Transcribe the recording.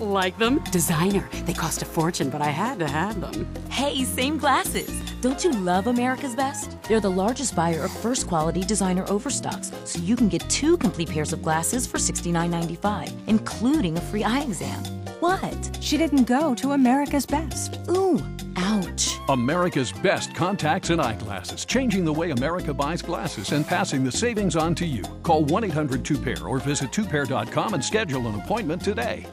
Like them? Designer. They cost a fortune, but I had to have them. Hey, same glasses. Don't you love America's Best? They're the largest buyer of first quality designer overstocks, so you can get two complete pairs of glasses for $69.95, including a free eye exam. What? She didn't go to America's Best. Ooh, ouch. America's best contacts and eyeglasses, changing the way America buys glasses and passing the savings on to you. Call 1 800 2 pair or visit 2pair.com and schedule an appointment today.